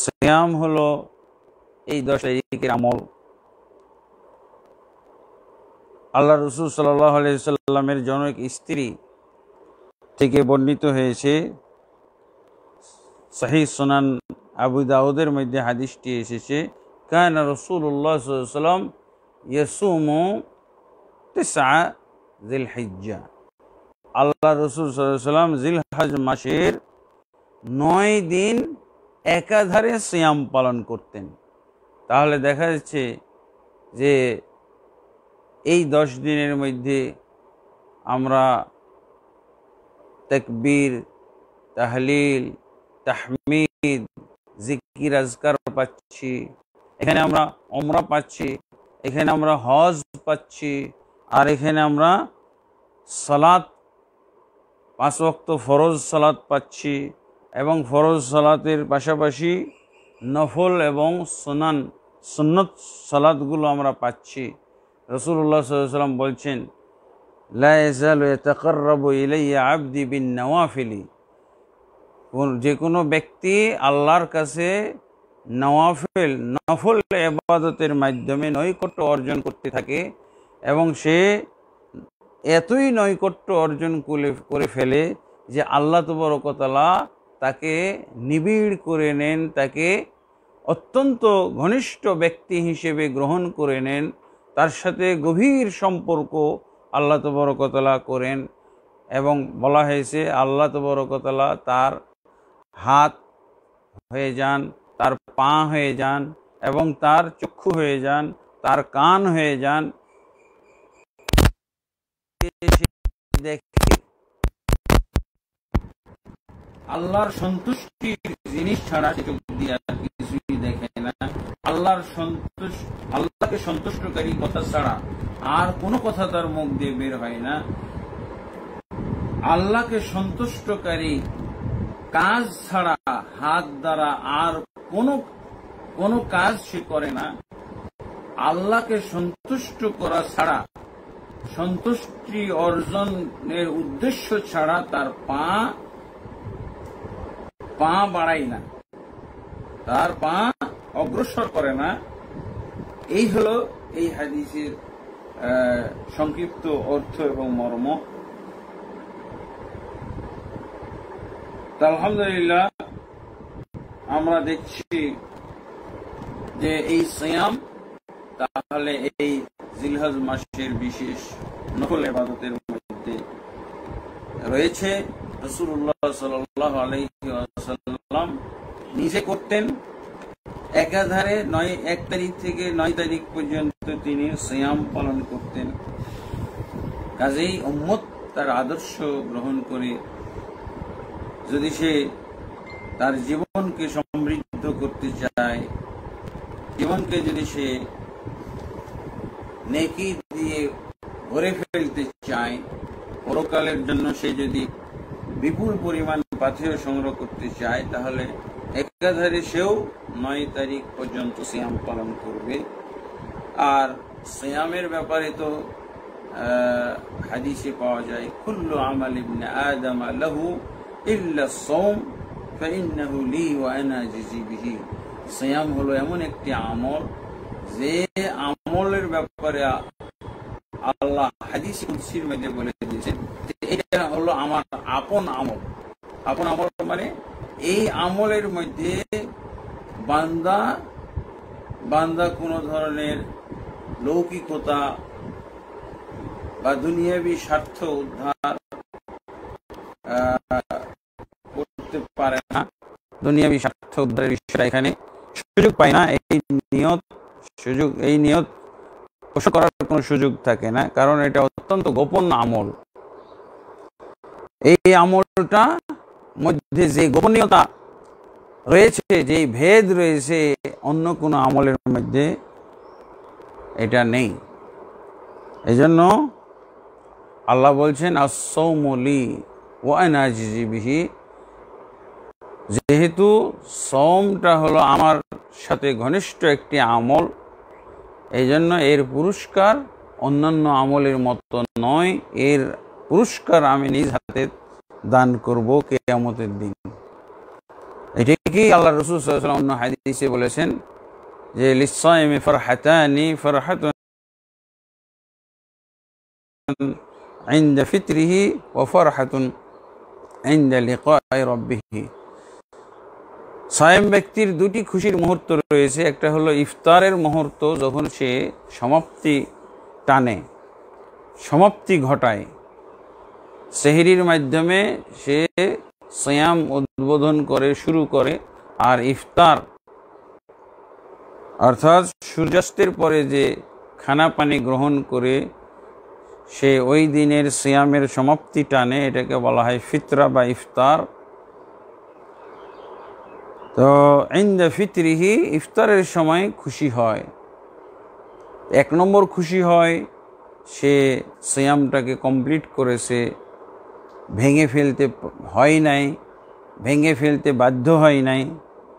সিয়াম হলো এই দশ তারিখের আমল। আল্লাহ রসুল সাল্লাহ আলাইসাল্লামের জনক স্ত্রী থেকে বর্ণিত হয়েছে সাহি সোনান আবু দাউদের মধ্যে হাদিসটি এসেছে, কান রসুল্লাহ সাল্লাম ইয়াসুমু তিসা হিজ্জা আল্লাহ রসুল সাল্লাম জিল হজ মাসের নয় দিন একাধারে সিয়াম পালন করতেন। তাহলে দেখা যাচ্ছে যে এই দশ দিনের মধ্যে আমরা তকবীর, তাহলিল, তাহমিদ, জিকির, আজকার পাচ্ছি, এখানে আমরা অমরা পাচ্ছি, এখানে আমরা হজ পাচ্ছি, আর এখানে আমরা সালাত, পাঁচ ওয়াক্ত ফরজ সালাত পাচ্ছি। এবং ফরজ সালাতের পাশাপাশি নফল এবং সোনান, সুন্নত সালাদগুলো আমরা পাচ্ছি। রসুল্লাহ সাল্লাম বলছেন লাকর্রব ইলাইয়া নওয়াফিলি। যে কোনো ব্যক্তি আল্লাহর কাছে নওয়াফেল, নফল এবাদতের মাধ্যমে নৈকট্য অর্জন করতে থাকে এবং সে এতই নৈকট্য অর্জন করে করে ফেলে যে আল্লাহ তবরকতলা তাকে নিবিড় করে নেন, তাকে অত্যন্ত ঘনিষ্ঠ ব্যক্তি হিসেবে গ্রহণ করে নেন, তার সাথে গভীর সম্পর্ক আল্লাহ তবরকতলা করেন এবং বলা হয়েছে আল্লাহ তবরকতলা তার হাত হয়ে যান, তার পা হয়ে যান এবং তার চক্ষু হয়ে যান, তার কান হয়ে যান। আল্লাহর সন্তুষ্টির জিনিস ছাড়া সে চোখ দিয়ে কিছুই দেখে না। আল্লাহর সন্তুষ্ট আল্লাহকে সন্তুষ্টকারী কথা ছাড়া আর কোনো কথা তার মুখ দিয়ে বের হয় না। আল্লাহকে সন্তুষ্টকারী কাজ ছাড়া হাত দ্বারা আর কোনো কোনো কাজ সে করে না। আল্লাহকে সন্তুষ্ট করা ছাড়া, সন্তুষ্টি অর্জনের উদ্দেশ্য ছাড়া তার পা পা বাড়ায় না। তার পা অগ্রসর করে না। এই হলো এই হাদিসের সংক্ষিপ্ত অর্থ এবং মর্ম। আলহামদুলিল্লাহ, আমরা দেখছি যে এই সিয়াম, তাহলে এই জিলহজ মাসের বিশেষ নকল এবাদতের মধ্যে রয়েছে। রসুল্লাহ সাল্লাহ আলহিম নিজে করতেন। একাধারে নয়, এক তারিখ থেকে নয় তারিখ পর্যন্ত তিনি সিয়াম পালন করতেন। কাজেই উম্মত তার আদর্শ গ্রহণ করে। যদি সে তার জীবনকে সমৃদ্ধ করতে চায়, জীবনকে যদি সে নেকি দিয়ে ভরে ফেলতে চায়, পরকালের জন্য সে যদি বিপুল পরিমাণ পাথেয় সংগ্রহ করতে চায়, তাহলে একাধারে সেও নয় তারিখ পর্যন্ত সিয়াম পালন করবে। আর সিয়ামের ব্যাপারে তো হাদিসে পাওয়া যায়, কুল্লু আমাল ইবনে আদম লাহু ইল্লা সোম ফাইন্নাহু লি ওয়া আনা জিজি সিয়াম হলো এমন একটি আমল, যে আমলের ব্যাপারে আল্লাহ হাদিস কুদসির মধ্যে বলে দিয়েছেন এটা হলো আমার আপন আমল। আপন আমল মানে এই আমলের মধ্যে বান্দা বান্দা কোনো ধরনের লৌকিকতা বা দুনিয়াবি স্বার্থ উদ্ধার করতে পারে না। দুনিয়াবি স্বার্থ উদ্ধারের বিষয়টা এখানে সুযোগ পায় না। এই নিয়ত সুযোগ, এই নিয়ত পোষণ করার কোনো সুযোগ থাকে না। কারণ এটা অত্যন্ত গোপন আমল। এই আমলটা মধ্যে যে গোপনীয়তা রয়েছে যে ভেদ রয়েছে, অন্য কোনো আমলের মধ্যে এটা নেই। এজন্য আল্লাহ বলছেন আসৌমলি ওয়ানাজিবিহি যেহেতু সোমটা হলো আমার সাথে ঘনিষ্ঠ একটি আমল এই জন্য এর পুরস্কার অন্যান্য আমলের মতো নয়, এর পুরস্কার আমি নিজ হাতে দান করব কেয়ামতের দিন এটাকেই আল্লাহ রসুল সাল্লাম অন্য হাদিসে বলেছেন যে লিসাইমি ফরহাতানি ফরহাতুন عند فطره وفرحة عند لقاء ربه সায়েম ব্যক্তির দুটি খুশির মুহূর্ত রয়েছে একটা হলো ইফতারের মুহূর্ত যখন সে সমাপ্তি টানে সমাপ্তি ঘটায় সেহরির মাধ্যমে সে সয়াম উদ্বোধন করে, শুরু করে, আর ইফতার, অর্থাৎ সূর্যাস্তের পরে যে খানা পানি গ্রহণ করে সে ওই দিনের সিয়ামের সমাপ্তি টানে, এটাকে বলা হয় ফিতরা বা ইফতার। তো ইন্দা ফিতরিহি, ইফতারের সময় খুশি হয়। এক নম্বর খুশি হয়, সে সিয়ামটাকে কমপ্লিট করেছে। ভেঙে ফেলতে হয় নাই, ভেঙে ফেলতে বাধ্য হয় নাই।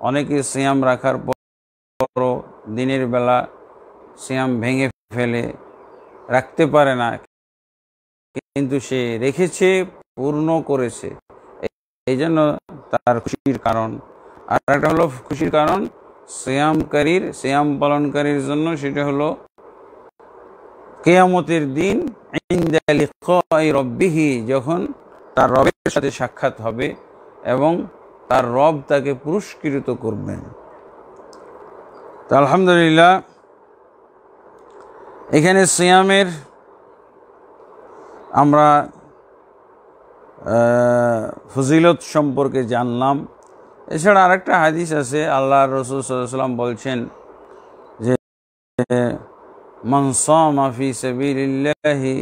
অনেকে সিয়াম রাখার পরও দিনের বেলা সিয়াম ভেঙে ফেলে রাখতে পারে না, কিন্তু সে রেখেছে, পূর্ণ করেছে। এই জন্য তার খুশির কারণ। আর একটা হলো খুশির কারণ শ্যামকারীর শ্যাম পালনকারীর জন্য সেটা হলো, কেয়ামতের দিন রব্বিহি, যখন তার রবের সাথে সাক্ষাৎ হবে এবং তার রব তাকে পুরস্কৃত করবেন। তো আলহামদুলিল্লাহ, এখানে সিয়ামের আমরা ফজিলত সম্পর্কে জানলাম। এছাড়া আরেকটা হাদিস আছে আল্লাহ রসুল সাল্লাম বলছেন যে মনসমা ফি সাবিলিল্লাহি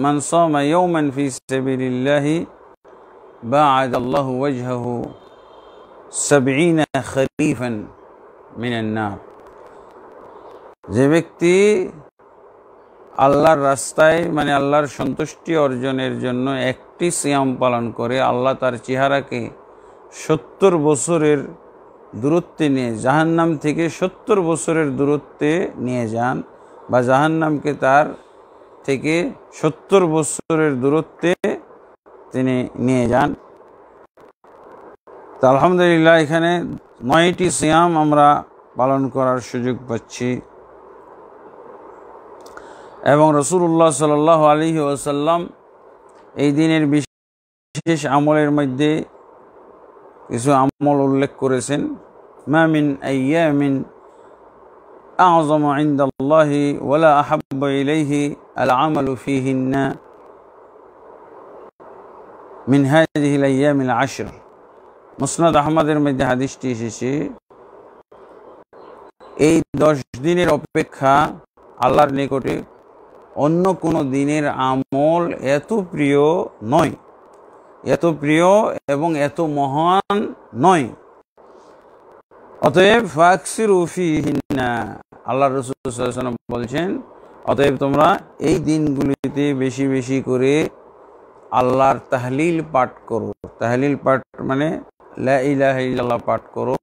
মনসমা ইয়ৌমান ফি সাবিলিল্লাহি بعد الله وجهه سبعين خريفا من النار যে ব্যক্তি আল্লাহর রাস্তায় মানে আল্লাহর সন্তুষ্টি অর্জনের জন্য একটি সিয়াম পালন করে আল্লাহ তার চেহারাকে সত্তর বছরের দূরত্বে নিয়ে জাহান্নাম থেকে সত্তর বছরের দূরত্বে নিয়ে যান বা জাহান্নামকে তার থেকে সত্তর বছরের দূরত্বে তিনি নিয়ে যান তো আলহামদুলিল্লাহ এখানে নয়টি সিয়াম আমরা পালন করার সুযোগ পাচ্ছি এবং রসুল্লাহ সাল আলী ওসাল্লাম এই দিনের বিশেষ আমলের মধ্যে কিছু আমল উল্লেখ করেছেন মামিন আইয়ামিন أعظم عند الله ولا أحب إليه العمل فيهن من هذه الأيام العشر মুসনাদ আহমদের মধ্যে হাদিসটি এসেছে এই দশ দিনের অপেক্ষা আল্লাহর নিকটে অন্য কোনো দিনের আমল এত প্রিয় নয় এত প্রিয় এবং এত মহান নয় অতএব ফাক্সির উফিহিনা আল্লাহ রসুল বলছেন অতএব তোমরা এই দিনগুলিতে বেশি বেশি করে আল্লাহর তাহলিল পাঠ করো। তাহলিল পাঠ মানে লা ইলাহা ইল্লাল্লাহ পাঠ করো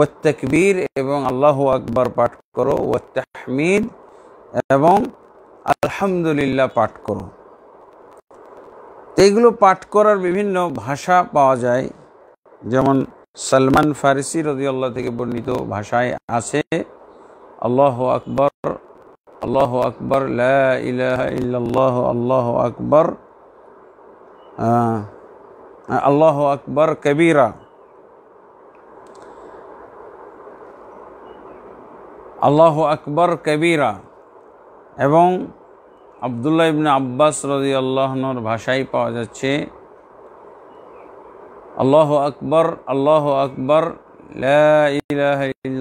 ও তকবীর এবং আল্লাহ আকবর পাঠ করো ও তাহমিদ এবং আলহামদুলিল্লাহ পাঠ করো। এইগুলো পাঠ করার বিভিন্ন ভাষা পাওয়া যায়। যেমন সলমান ফারিসি রদিয়াল্লাহ থেকে বর্ণিত ভাষায় আছে, আল্লাহ আকবর আল্লাহ আকবর ইল্লাল্লাহ আল্লাহ আকবর আল্লাহ আকবর কবিরা আল্লাহ আকবর কবিরা এবং আবদুল্লাহ ইবনে আব্বাস রদি আল্লাহনর ভাষায় পাওয়া যাচ্ছে আল্লাহ আকবর আল্লাহ আকবর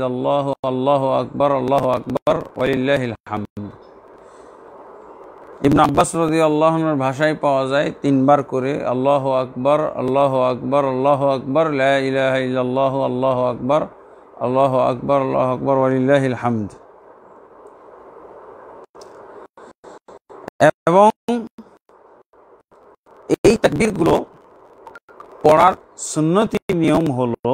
আল্লাহ আল্লাহ আকবর আল্লাহ আকবর হামদ। ইবন আব্বাস রদি আল্লাহনের ভাষায় পাওয়া যায় তিনবার করে, আল্লাহ আকবর আল্লাহ আকবর আল্লাহ আকবর ইলাহ ইল্লাল্লাহ, আল্লাহ আকবর আল্লাহ আকবর আল্লাহ আকবর, ওয়ালিল্লাহিল হামদ। এবং এই তাকবীরগুলো পড়ার সুন্নতি নিয়ম হলো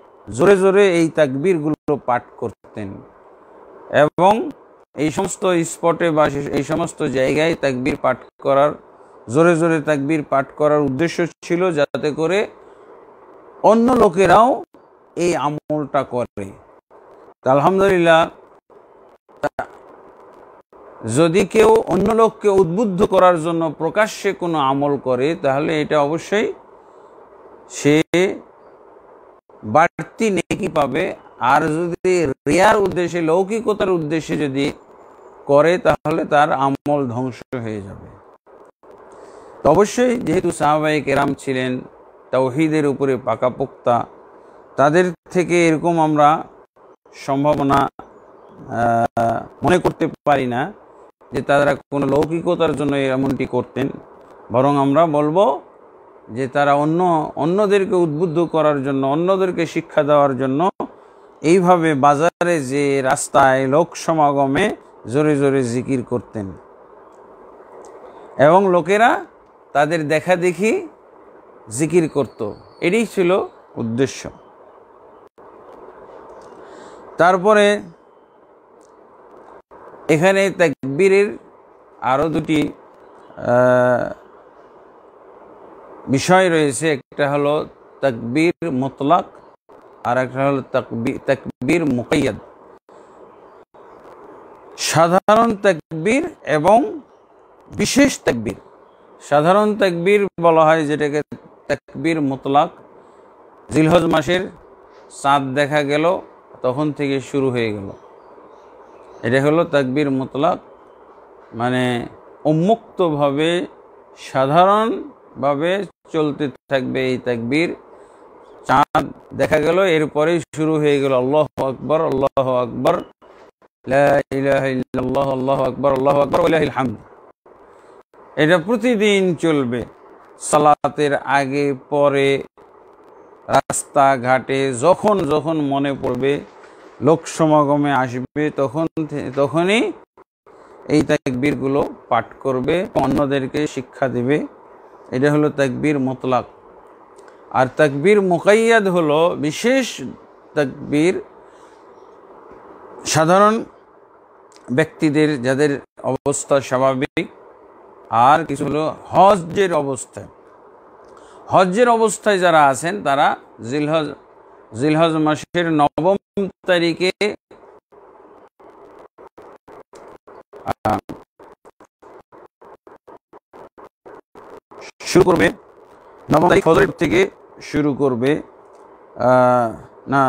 জোরে জোরে এই তাকবীরগুলো পাঠ করতেন। এবং এই সমস্ত স্পটে বা এই সমস্ত জায়গায় তাকবীর পাঠ করার, জোরে জোরে তাকবীর পাঠ করার উদ্দেশ্য ছিল যাতে করে অন্য লোকেরাও এই আমলটা করে। আলহামদুলিল্লাহ, যদি কেউ অন্য লোককে উদ্বুদ্ধ করার জন্য প্রকাশ্যে কোনো আমল করে, তাহলে এটা অবশ্যই সে বাড়তি নেকি পাবে। আর যদি রিয়ার উদ্দেশ্যে, লৌকিকতার উদ্দেশ্যে যদি করে, তাহলে তার আমল ধ্বংস হয়ে যাবে। অবশ্যই যেহেতু সাহাবাই কেরাম ছিলেন, তাওহিদের উপরে পাকাপোক্তা, তাদের থেকে এরকম আমরা সম্ভাবনা মনে করতে পারি না যে তারা কোনো লৌকিকতার জন্য এমনটি করতেন। বরং আমরা বলব যে তারা অন্য, অন্যদেরকে উদ্বুদ্ধ করার জন্য, অন্যদেরকে শিক্ষা দেওয়ার জন্য এইভাবে বাজারে যে রাস্তায় লোক সমাগমে জোরে জোরে জিকির করতেন। এবং লোকেরা তাদের দেখা দেখি জিকির করত। এটাই ছিল উদ্দেশ্য। তারপরে এখানে তাকবীরের আরও দুটি বিষয় রয়েছে, একটা হলো তাকবীর মোতলাক, আর একটা হলো তাকবীর মুকাইয়াদ সাধারণ তাকবীর এবং বিশেষ তাকবীর। সাধারণ তাকবীর বলা হয় যেটাকে তাকবীর মোতলাক। জিলহজ মাসের চাঁদ দেখা গেল, তখন থেকে শুরু হয়ে গেল। এটা হলো তাকবীর মোতলাক। মানে উন্মুক্তভাবে, সাধারণভাবে চলতে থাকবে এই তাকবীর। চাঁদ দেখা গেল, এরপরেই শুরু হয়ে গেল আল্লাহ আকবর আল্লাহ আকবর। আল্লাহ আকবর আল্লাহ আকবর হামদ। এটা প্রতিদিন চলবে। সালাতের আগে, পরে, রাস্তাঘাটে, যখন যখন মনে পড়বে, লোক সমাগমে আসবে, তখন তখনই এই তাকবীরগুলো পাঠ করবে, অন্যদেরকে শিক্ষা দেবে। এটা হলো তাকবীর মোতলাক। আর তাকবীর মোকাইয়াদ হলো বিশেষ তাকবীর সাধারণ ব্যক্তিদের যাদের অবস্থা স্বাভাবিক। আর কিছু হলো হজের অবস্থায় হজের অবস্থায় যারা আছেন, তারা জিলহজ জিলহজ মাসের নবম তারিখে শুরু করবে? নবম তারিখ ফজরের থেকে শুরু করবে না,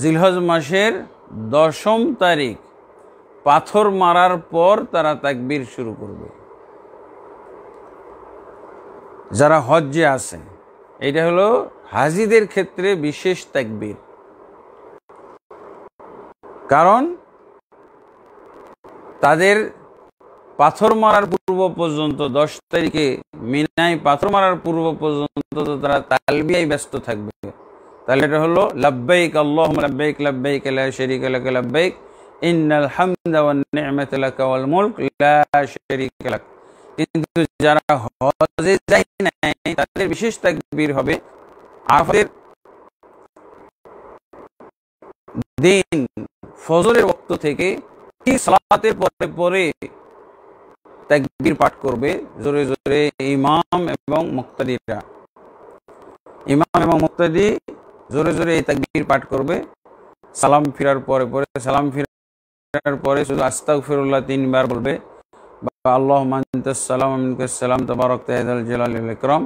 জিলহজ মাসের দশম তারিখ। পাথর মারার পর তারা তাকবীর শুরু করবে। যারা হজ্জে আছে, এটা হলো হাজিদের ক্ষেত্রে বিশেষ তাকবীর। কারণ তাদের পাথর মারার পূর্ব পর্যন্ত দশ তারিখে মিনাই পাথর মারার পূর্ব পর্যন্ত তারা তালবিয়াই ব্যস্ত থাকবে। তাহলে এটা হলো, লাব্বাইক আল্লাহ লাব্বাইক লাব্বাইক লা শারীকা লাক, লাব্বাইক, ইন্নাল ওয়ান ওয়াল মুলক, লা শারীকা লাক। কিন্তু যারা হজে যায় নাই, তাদের বিশেষ তাকবীর হবে দিন ফজরের ওয়াক্ত থেকে সালাতের পরে পরে তাকবীর পাঠ করবে জোরে জোরে ইমাম এবং মুক্তাদিরা। ইমাম এবং মুক্তাদি জোরে জোরে এই তাকবীর পাঠ করবে। সালাম ফিরার পরে পরে, সালাম ফিরার পরে শুধু আস্তাক ফিরুল্লাহ তিনবার বলবে, বা আল্লাহ মান্তাসালাম সালাম তবারক তাহাল জালাল ইকরম।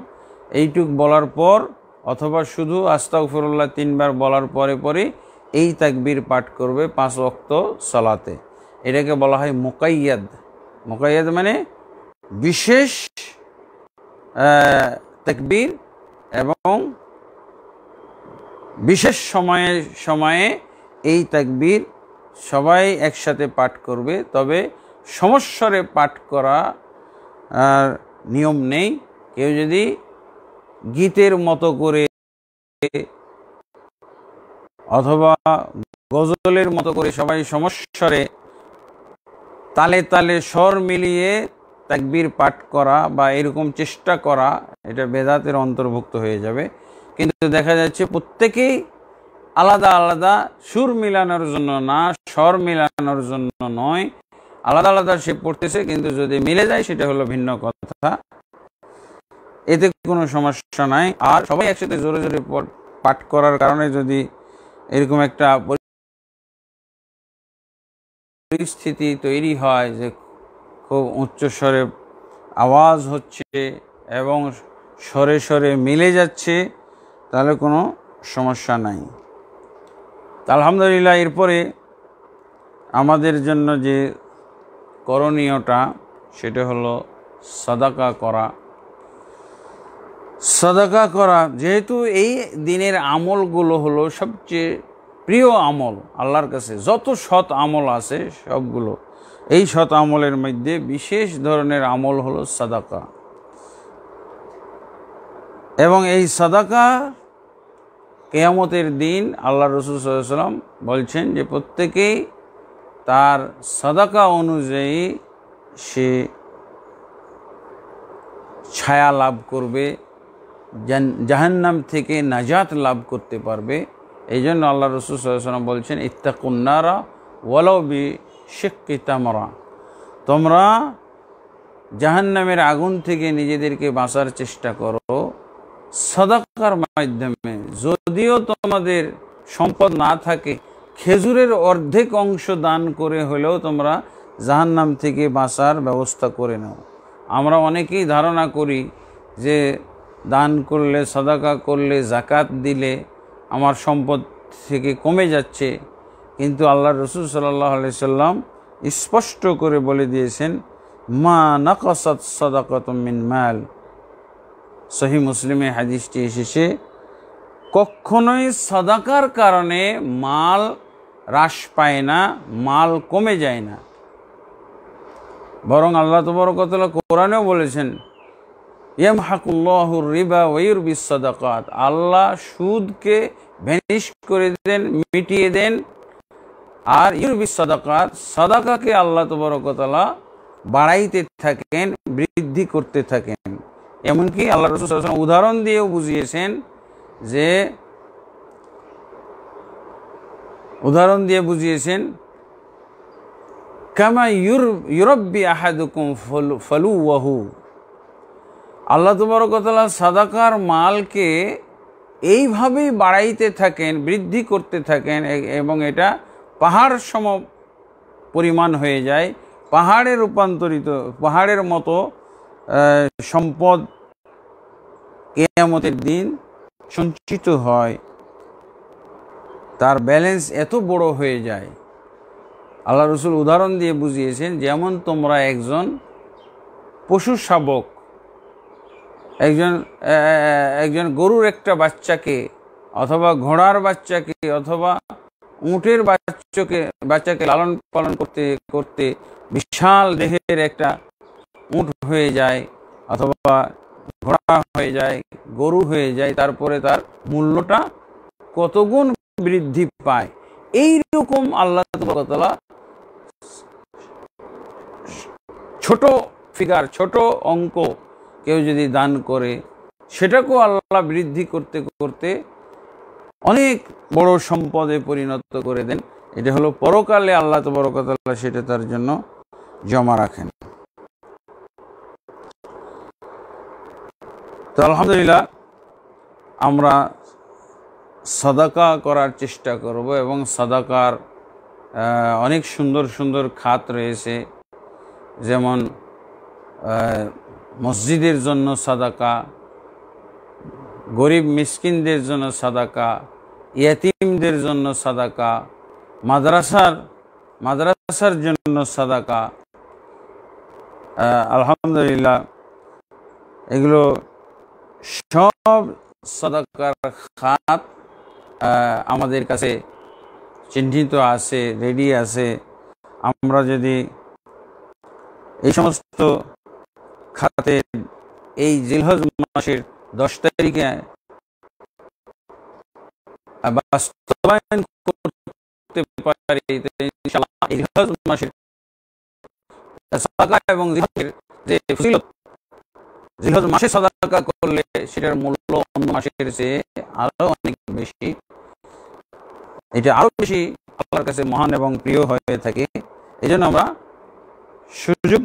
এইটুক বলার পর অথবা শুধু আস্তাক ফিরুল্লাহ তিনবার বলার পরে পরে এই তাকবীর পাঠ করবে পাঁচ অক্ত সলাতে। এটাকে বলা হয় মোকাইয়াদ। মোকাইয়াদ মানে বিশেষ তাকবীর এবং বিশেষ সময়ে সময়ে এই তাকবীর সবাই একসাথে পাঠ করবে। তবে সমস্বরে পাঠ করা নিয়ম নেই। কেউ যদি গীতের মতো করে অথবা গজলের মতো করে সবাই সমস্বরে তালে তালে স্বর মিলিয়ে তাকবীর পাঠ করা বা এরকম চেষ্টা করা, এটা বেদাতের অন্তর্ভুক্ত হয়ে যাবে। কিন্তু দেখা যাচ্ছে প্রত্যেকেই আলাদা আলাদা সুর মিলানোর জন্য না, স্বর মিলানোর জন্য নয়। আলাদা আলাদা সে পড়তেছে, কিন্তু যদি মিলে যায়, সেটা হলো ভিন্ন কথা। এতে কোনো সমস্যা নাই। আর সবাই একসাথে জোরে জোরে পাঠ করার কারণে যদি এরকম একটা পরিস্থিতি তৈরি হয় যে খুব উচ্চস্বরে আওয়াজ হচ্ছে এবং স্বরে স্বরে মিলে যাচ্ছে, তাহলে কোনো সমস্যা নাই। আলহামদুলিল্লাহ, এরপরে আমাদের জন্য যে করণীয়টা, সেটা হলো সাদাকা করা। সাদাকা করা, যেহেতু এই দিনের আমলগুলো হলো সবচেয়ে প্রিয় আমল, আল্লাহর কাছে যত সৎ আমল আছে সবগুলো, এই সৎ আমলের মধ্যে বিশেষ ধরনের আমল হলো সাদাকা। এবং এই সাদাকা কেয়ামতের দিন আল্লাহ রসুল সাল্লাম বলছেন যে প্রত্যেকেই তার সাদাকা অনুযায়ী সে ছায়া লাভ করবে জাহান্নাম থেকে নাজাত লাভ করতে পারবে। এই জন্য আল্লাহ রসুল সাল্লাম বলছেন ইত্তাকুন্নারা ওয়ালবি শেক্কি তামরা। তোমরা জাহান্নামের আগুন থেকে নিজেদেরকে বাঁচার চেষ্টা করো সদাকার মাধ্যমে। যদিও তোমাদের সম্পদ না থাকে, খেজুরের অর্ধেক অংশ দান করে হলেও তোমরা জাহান্নাম থেকে বাঁচার ব্যবস্থা করে নাও। আমরা অনেকেই ধারণা করি যে দান করলে, সদাকা করলে জাকাত দিলে আমার সম্পদ থেকে কমে যাচ্ছে। কিন্তু আল্লাহ রসুল সাল্লাহ সাল্লাম স্পষ্ট করে বলে দিয়েছেন, মা নাকসাত সদাকত মিন মাল। সহি মুসলিমে হাদিসটি এসেছে, কখনোই সদাকার কারণে মাল হ্রাস পায় না, মাল কমে যায় না। বরং আল্লাহ তবরকতলা কোরআনেও বলেছেন এম হাকুল্লাহুর রিবা ওয়ুর বিসদাকাত আল্লাহ সুদকে ভ্যানিশ করে দেন, মিটিয়ে দেন। আর ইউর বিসদাকাত সদাকাকে আল্লাহ তবরকতলা বাড়াইতে থাকেন, বৃদ্ধি করতে থাকেন। এমনকি আল্লাহ রসুল উদাহরণ দিয়েও বুঝিয়েছেন যে, উদাহরণ দিয়ে বুঝিয়েছেন, কামা ইউর, ইউরব্বি আহাদুকুম ফলু ওয়াহু আল্লাহ তবরকতলা সাদাকার মালকে এইভাবেই বাড়াইতে থাকেন, বৃদ্ধি করতে থাকেন এবং এটা পাহাড় সম পরিমাণ হয়ে যায়। পাহাড়ে রূপান্তরিত, পাহাড়ের মতো সম্পদ কেয়ামতের দিন সঞ্চিত হয়। তার ব্যালেন্স এত বড় হয়ে যায়। আল্লাহ রসুল উদাহরণ দিয়ে বুঝিয়েছেন, যেমন তোমরা একজন পশু শাবক একজন একজন গরুর একটা বাচ্চাকে অথবা ঘোড়ার বাচ্চাকে অথবা উঁটের বাচ্চাকে বাচ্চাকে লালন পালন করতে করতে বিশাল দেহের একটা উঁট হয়ে যায় অথবা ঘোড়া হয়ে যায়, গরু হয়ে যায়, তারপরে তার মূল্যটা কতগুণ বৃদ্ধি পায়। এই রকম আল্লাহ তবরকতলা ছোট ফিগার, ছোট অঙ্ক কেউ যদি দান করে, সেটাকেও আল্লাহ বৃদ্ধি করতে করতে অনেক বড় সম্পদে পরিণত করে দেন। এটা হলো পরকালে আল্লাহ তবরকতলা সেটা তার জন্য জমা রাখেন। তো আলহামদুলিল্লাহ, আমরা সাদাকা করার চেষ্টা করব এবং সাদাকার অনেক সুন্দর সুন্দর খাত রয়েছে। যেমন মসজিদের জন্য সাদাকা, গরিব মিসকিনদের জন্য সাদাকা, ইয়াতিমদের জন্য সাদাকা, মাদ্রাসার মাদ্রাসার জন্য সাদাকা। আলহামদুলিল্লাহ, এগুলো সব সাদাকার খাত আমাদের কাছে চিহ্নিত আছে, রেডি আছে। আমরা যদি এই সমস্ত খাতে এই জিলহজ মাসের দশ তারিখে বাস্তবায়ন করতে পারি মাসের এবং জিলহজ মাসে সাদাকা করলে সেটার মূল্য অন্য মাসের চেয়ে আরও অনেক বেশি। এটা আরও বেশি আল্লাহর কাছে মহান এবং প্রিয় হয়ে থাকে। এই জন্য আমরা সুযোগ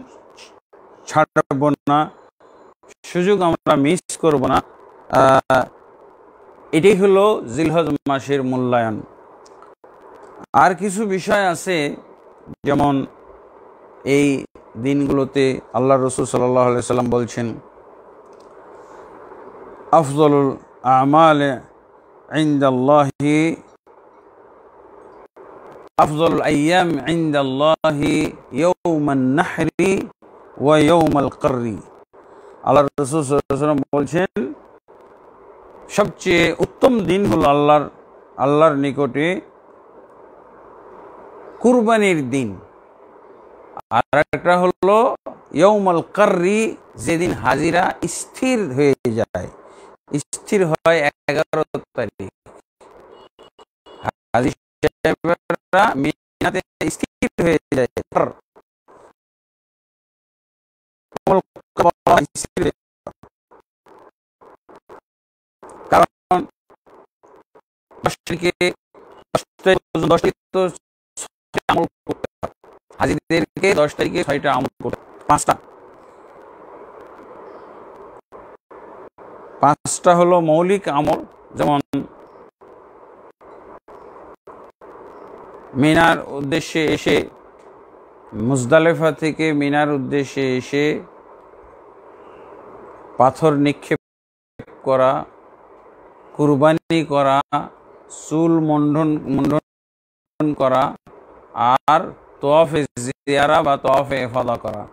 ছাড়ব না, সুযোগ আমরা মিস করব না। এটি হলো জিলহজ মাসের মূল্যায়ন। আর কিছু বিষয় আছে, যেমন এই দিনগুলোতে আল্লাহ রসুল সাল্লাহ সাল্লাম বলছেন আফজল আমাল ইন্দাল্লাহি আফজল আয়াম ইন্দাল্লাহি ইয়ৌমান নাহরি ওয়াইমাল কর্রি। আল্লাহ রসুলাম বলছেন, সবচেয়ে উত্তম দিন হল আল্লাহর আল্লাহর নিকটে কুরবানির দিন। আর একটা হলো ইয়ৌমাল কার্রি, যেদিন হাজিরা স্থির হয়ে যায়। স্থির হয় এগারো তারিখ। হাজিরা স্থির হয়ে যায়। কারণ দশ করতে হাজিদেরকে দশ তারিখে ছয়টা আমল করতে পাঁচটা। পাঁচটা হলো মৌলিক আমল, যেমন মিনার উদ্দেশ্যে এসে, মুজদালেফা থেকে মিনার উদ্দেশ্যে এসে পাথর নিক্ষেপ করা, কুরবানি করা, চুল মন্ডন মন্ডন করা, আর তোয়াফে জিয়ারা বা তোয়াফে এফাদা করা।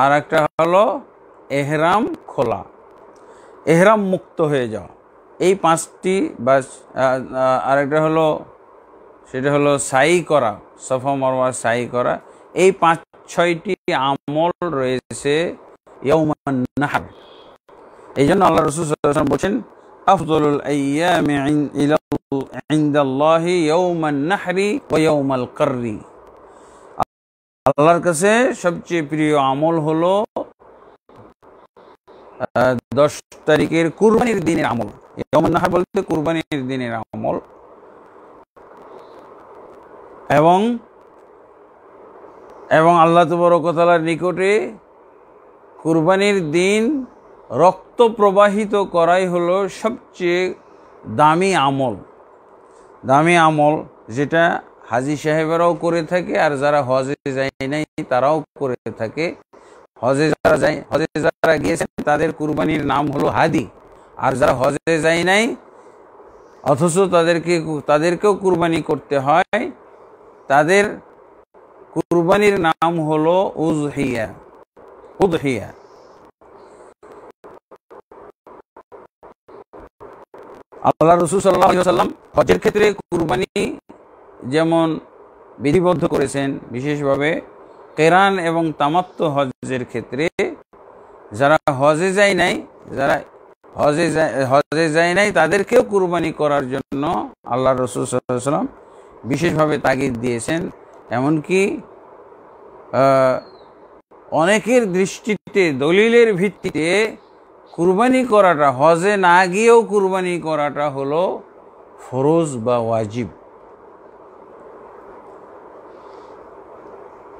আর একটা হলো এহরাম খোলা। এহরাম মুক্ত হয়ে যাওয়া। এই পাঁচটি বা আরেকটা হলো, সেটা হলো সাই করা, সফা মরওয়া সাই করা। এই পাঁচ, ছয়টি আমল রয়েছে এই জন্য আল্লাহ বলছেন আল্লাহর কাছে সবচেয়ে প্রিয় আমল দশ তারিখের কুরবানির দিনের আমল। নাহার বলতে কুরবানির দিনের আমল। এবং এবং আল্লাহ তবরকতালার নিকটে কুরবানির দিন রক্ত প্রবাহিত করাই হলো সবচেয়ে দামি আমল। দামি আমল যেটা হাজি সাহেবেরাও করে থাকে আর যারা হজে যায় নাই তারাও করে থাকে। হজে যারা যায়, হজে যারা গিয়েছেন তাদের কুরবানির নাম হলো হাদি। আর যারা হজে যায় নাই, অথচ তাদেরকে, তাদেরকেও কুরবানি করতে হয়, তাদের কুরবানির নাম হলো উজহিয়া উদহিয়া আল্লাহ রসুল সাল্লাহ সাল্লাম হজের ক্ষেত্রে কুরবানি যেমন বিধিবদ্ধ করেছেন, বিশেষভাবে কেরান এবং তামাত্ম হজের ক্ষেত্রে যারা হজে যায় নাই, যারা হজে হজে যায় নাই, তাদেরকেও কুরবানি করার জন্য আল্লাহ রসুল সাল্লাম বিশেষভাবে তাগিদ দিয়েছেন। এমনকি অনেকের দৃষ্টিতে, দলিলের ভিত্তিতে কুরবানি করাটা, হজে না গিয়েও কুরবানি করাটা হলো ফরজ বা ওয়াজিব।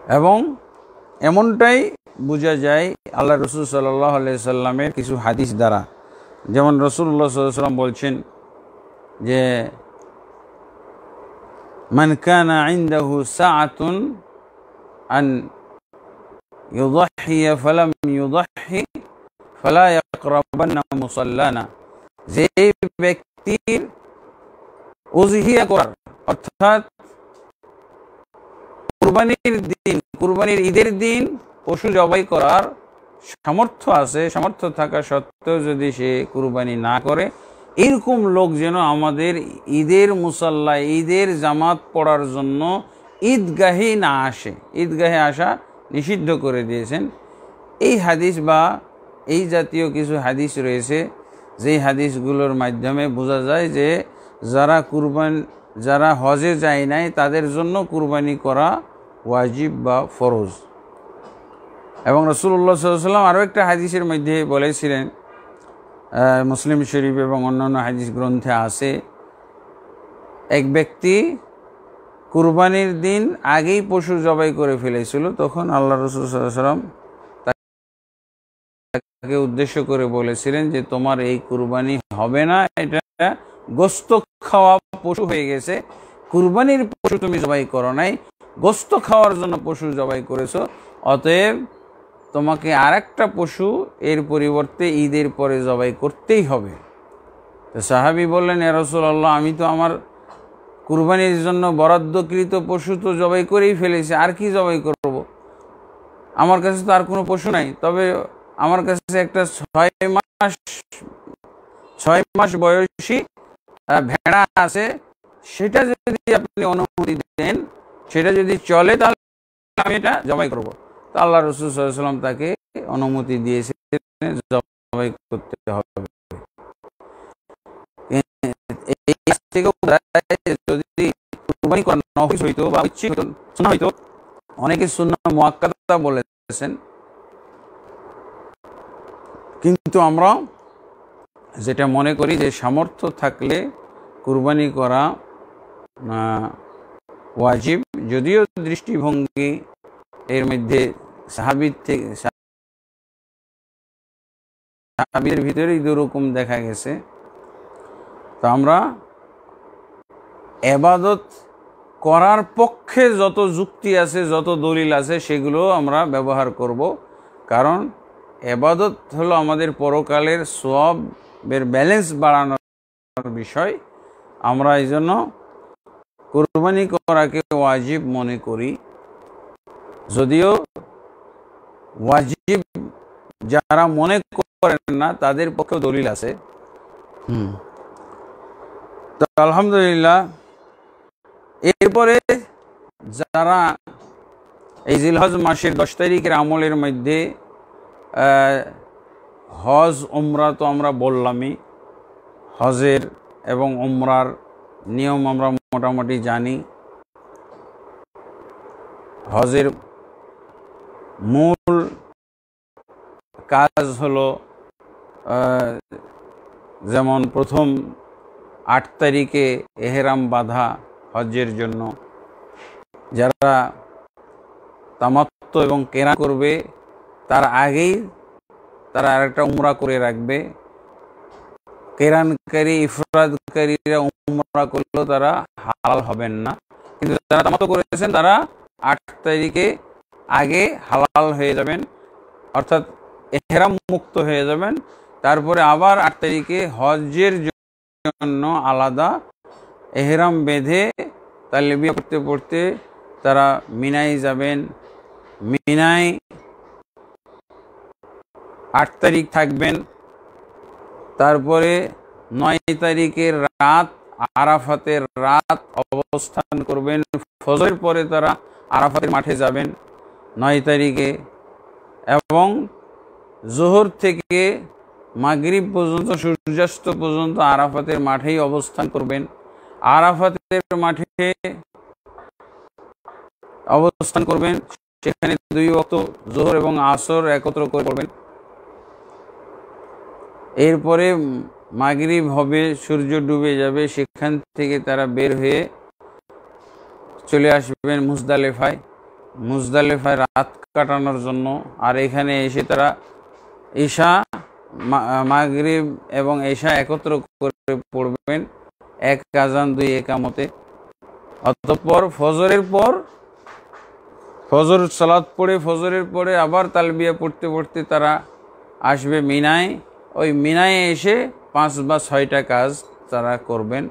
এবং এমনটাই বোঝা যায় আল্লাহ রসুল সাল্লাহ সাল্লামের কিছু হাদিস দ্বারা। যেমন রসুল্লাহ সাল্লাম বলছেন যে মানকানা আইন্দাহু সাআতুন আন يضحي فلم يضحي فلا يقربن مصلانا। যে ব্যক্তির উজহিয়া করার, অর্থাৎ কুরবানির দিন, কুরবানির ঈদের দিন পশু জবাই করার সামর্থ্য আছে, সামর্থ্য থাকা সত্ত্বেও যদি সে কুরবানি না করে, এরকম লোক যেন আমাদের ঈদের মুসাল্লা ঈদের জামাত পড়ার জন্য ঈদগাহে না আসে। ঈদগাহে আসা নিষিদ্ধ করে দিয়েছেন। এই হাদিস বা এই জাতীয় কিছু হাদিস রয়েছে, যেই হাদিসগুলোর মাধ্যমে বোঝা যায় যে যারা কুরবান, যারা হজে যায় নাই, তাদের জন্য কুরবানি করা ওয়াজিব বা ফরজ। এবং রসুল্লাহ সাল্লাম আরও একটা হাদিসের মধ্যে বলেছিলেন মুসলিম শরীফ এবং অন্যান্য হাদিস গ্রন্থে আছে, এক ব্যক্তি কুরবানির দিন আগেই পশু জবাই করে ফেলেছিল, তখন আল্লাহ রসুল তাকে উদ্দেশ্য করে বলেছিলেন যে তোমার এই কুরবানি হবে না, এটা গোস্ত খাওয়া পশু হয়ে গেছে। কুরবানির পশু তুমি জবাই করো নাই, গোস্ত খাওয়ার জন্য পশু জবাই করেছ, অতএব তোমাকে আরেকটা পশু এর পরিবর্তে ঈদের পরে জবাই করতেই হবে। তো সাহাবি বললেন এরসুল আল্লাহ আমি তো আমার কুরবানির জন্য বরাদ্দকৃত পশু তো জবাই করেই ফেলেছে আর কি জবাই করব আমার কাছে তো আর কোনো পশু নাই তবে আমার কাছে একটা ছয় মাস ছয় মাস বয়সী ভেড়া আছে সেটা যদি আপনি অনুমতি দেন সেটা যদি চলে তাহলে আমি এটা জবাই করব তো আল্লাহ রসুল তাকে অনুমতি দিয়েছিলেন জবাই করতে হবে এই কাছ থেকেও বোঝা যায় যে যদি হইতো বা হইতো শোনা হইতো। অনেকে বলেছেন। কিন্তু আমরা যেটা মনে করি যে সামর্থ্য থাকলে কুরবানি করা ওয়াজিব। যদিও দৃষ্টিভঙ্গি এর মধ্যে সাহাবির থেকে সাহাবিদের ভিতরেই দুরকম দেখা গেছে। তো আমরা এবাদত করার পক্ষে যত যুক্তি আছে, যত দলিল আছে, সেগুলো আমরা ব্যবহার করব। কারণ এবাদত হলো আমাদের পরকালের সবের ব্যালেন্স বাড়ানোর বিষয়। আমরা এই জন্য কোরবানি করাকে ওয়াজিব মনে করি। যদিও ওয়াজিব যারা মনে করেন না, তাদের পক্ষেও দলিল আছে। হুম। তো আলহামদুলিল্লাহ এরপরে যারা এই জিলহজ মাসের দশ তারিখের আমলের মধ্যে হজ, উমরা তো আমরা বললামই। হজের এবং উমরার নিয়ম আমরা মোটামুটি জানি। হজের মূল কাজ হলো যেমন প্রথম আট তারিখে এহেরাম বাঁধা হজ্জের জন্য। যারা তামাত্ম এবং কেনা করবে, তার আগেই তারা আরেকটা উমরা করে রাখবে। কেরানকারী ইফরাদকারীরা উমরা করলেও তারা হালাল হবেন না। কিন্তু যারা তামাত্ম করেছেন, তারা আট তারিখে আগে হালাল হয়ে যাবেন, অর্থাৎ এহেরাম মুক্ত হয়ে যাবেন। তারপরে আবার আট তারিখে হজ্জের জন্য আলাদা এহেরাম বেঁধে তালেবিয়া পড়তে পড়তে তারা মিনাই যাবেন। মিনাই আট তারিখ থাকবেন। তারপরে নয় তারিখের রাত, আরাফাতের রাত অবস্থান করবেন। ফজরের পরে তারা আরাফাতের মাঠে যাবেন নয় তারিখে। এবং জোহর থেকে মাগরিব পর্যন্ত, সূর্যাস্ত পর্যন্ত আরাফাতের মাঠেই অবস্থান করবেন। আরাফাতের মাঠে অবস্থান করবেন। সেখানে দুই অক্ত জোহর এবং আসর একত্র করে পড়বেন। এরপরে মাগরিব হবে, সূর্য ডুবে যাবে, সেখান থেকে তারা বের হয়ে চলে আসবেন মুজদালেফায়। মুজদালেফায় রাত কাটানোর জন্য। আর এখানে এসে তারা ঈশা মাগরিব এবং ঈশা একত্র করে পড়বেন। এক কাজান দুই একামতে। অতঃপর ফজরের পর, ফজর সালাদ পড়ে, ফজরের পরে আবার তালবিয়া পড়তে পড়তে তারা আসবে মিনায়। ওই মিনায় এসে পাঁচ বা ছয়টা কাজ তারা করবেন।